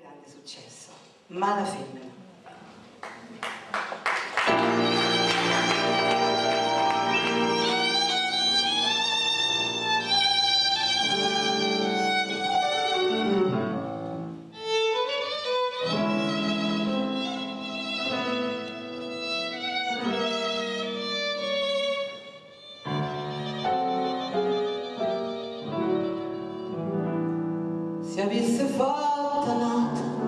grande successo, Mala Femmina. Se avesse fatto stata nata